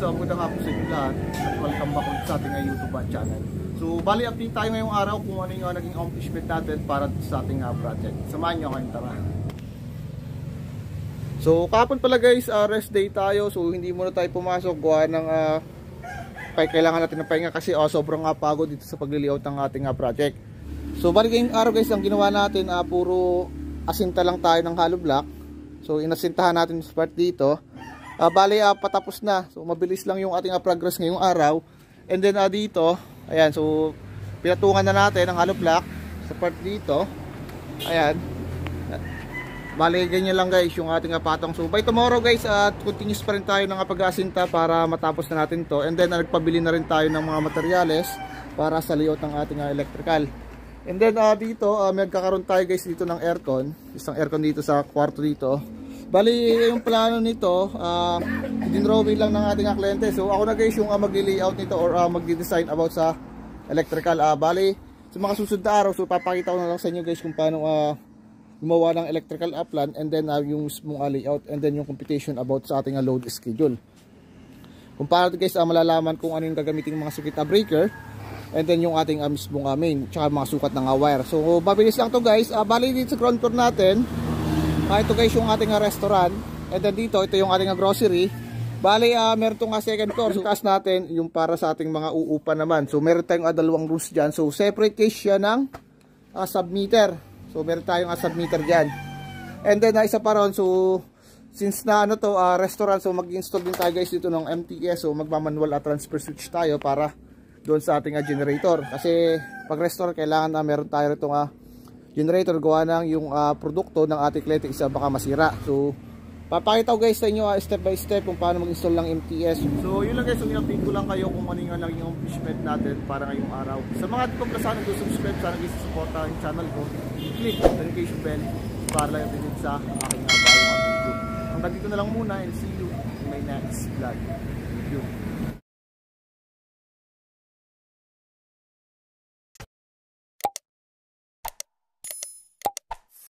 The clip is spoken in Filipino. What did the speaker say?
So, magandang hapon sa inyo lahat at welcome back sa ating uh, YouTube uh, channel. So, bali update tayo ngayong araw kung ano yung uh, naging accomplishment natin para sa ating uh, project. Samahan nyo kayong tara. So, kapon pala guys, uh, rest day tayo. So, hindi muna tayo pumasok. Gawa ng uh, kailangan natin ng pahinga kasi uh, sobrang uh, pagod dito sa pagliliaut ng ating uh, project. So, bali ngayong araw guys, ang ginawa natin, uh, puro asinta lang tayo ng hollow block. So, inasintahan natin yung part dito. Uh, bali, uh, patapos na. So, mabilis lang yung ating uh, progress ngayong araw. And then, uh, dito, ayan, so, pinatungan na natin ang hollow block sa part dito. Ayan. Bali, ganyan lang guys yung ating uh, patong. So, by tomorrow guys, at uh, continuous pa rin tayo ng pag-asinta para matapos na natin to. And then, uh, nagpabili na rin tayo ng mga materyales para sa layout ng ating uh, electrical. And then, uh, dito, uh, magkakaroon tayo guys dito ng aircon. Isang aircon dito sa kwarto dito. Bali, yung plano nito, uh, dinrawing lang ng ating kliyente. So, ako na guys yung uh, mag-layout nito or uh, mag-design about sa electrical. Uh, bali, sa mga susunod na araw, so papakita ko na lang sa inyo guys kung paano uh, gumawa ng electrical uh, plan and then uh, yung mismong uh, layout and then yung computation about sa ating uh, load schedule. Kung paano guys uh, malalaman kung ano yung gagamitin mga circuit uh, breaker and then yung ating uh, mismong uh, main tsaka mga sukat ng uh, wire. So, babilis lang to guys. Uh, bali dito sa ground floor natin, Uh, ito guys yung ating restaurant. And then dito, ito yung ating grocery. Bali, uh, meron itong uh, second floor. So, taas natin yung para sa ating mga uupa naman. So, meron tayong uh, dalawang rooms dyan. So, separate case siya ng uh, submeter. So, meron tayong uh, submeter dyan. And then, uh, isa pa ron. So, since na ano to, uh, restaurant. So, mag-install din tayo guys dito ng MTS. So, magmamanual at uh, transfer switch tayo para doon sa ating uh, generator. Kasi, pag restaurant, kailangan na uh, meron tayo itong uh, generator gawa ng yung uh, produkto ng ating kliyente isa baka masira. So, papakita ko guys sa inyo uh, step by step kung paano mag-install ng MTS. So, yun lang guys, so in-update ko lang kayo kung ano yung naging accomplishment natin para ngayong araw. Sa mga di ko pala sana subscribe, sana guys support ang channel ko. Click notification bell para lang din sa aking uh, bagong video. Hanggang dito na lang muna and see you in my next vlog. Thank you.